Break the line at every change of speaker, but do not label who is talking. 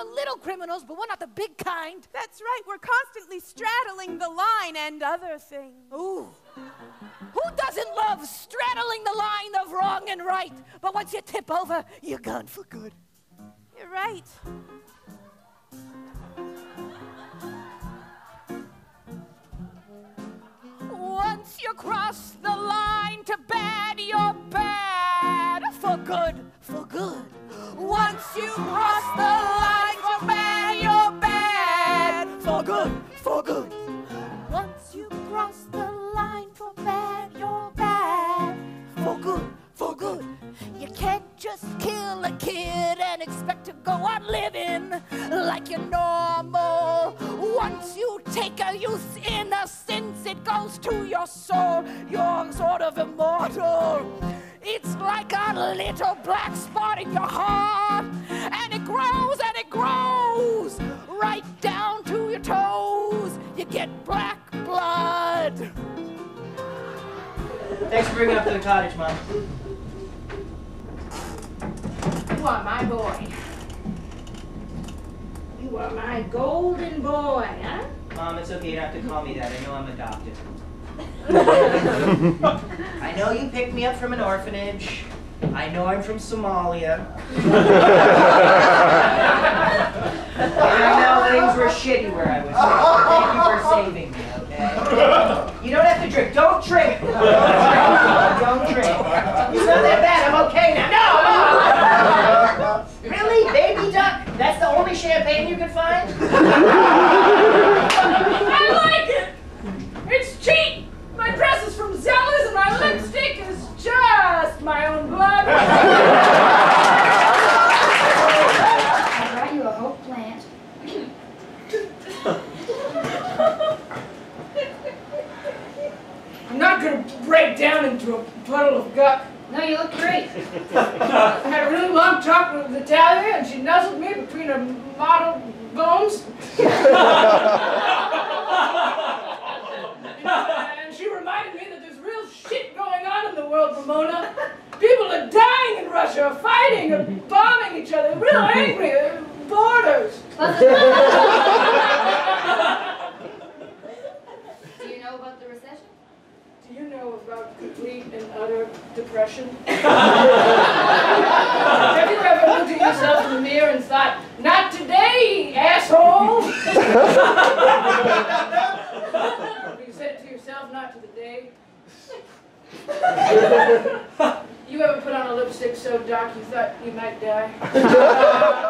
We're little criminals, but we're not the big kind.
That's right, we're constantly straddling the line and other things.
Ooh. Who doesn't love straddling the line of wrong and right? But once you tip over, you're gone for good.
You're right.
Once you cross the line to bad, you're bad for good, for good. Once you cross good, for good. Once you cross the line for bad, you're bad for good, for good. You can't just kill a kid and expect to go on living like you're normal. Once you take a youth's innocence, it goes to your soul. You're sort of immortal. It's like a little black spot in your heart, and it grows and it grows
Thanks for bringing up to the cottage, Mom.
You are my boy. You are my golden boy, huh?
Mom, it's okay. You don't have to call me that. I know I'm adopted. I know you picked me up from an orphanage. I know I'm from Somalia. and I know things were shitty where I was. Thank you for saving me, okay? You don't have to drink. Don't drink. Don't drink. Don't drink. It's not that bad. I'm okay now. No! Really? Baby duck? That's the only champagne you can find?
I like it! It's cheap! My dress is from Zellers and my lipstick is just my own blood.
I brought you a hope plant.
I'm not gonna down into a puddle of guck.
No, you look great.
I had a really long talk with Natalia and she nuzzled me between her model bones. and she reminded me that there's real shit going on in the world, Ramona. People are dying in Russia, fighting, or bombing each other, real angry, uh, borders.
Do you know about the recession?
Do you know about complete and utter depression? Have you ever looked at yourself in the mirror and thought, not today, asshole? you said it to yourself, not to the day. you ever put on a lipstick so dark you thought you might die?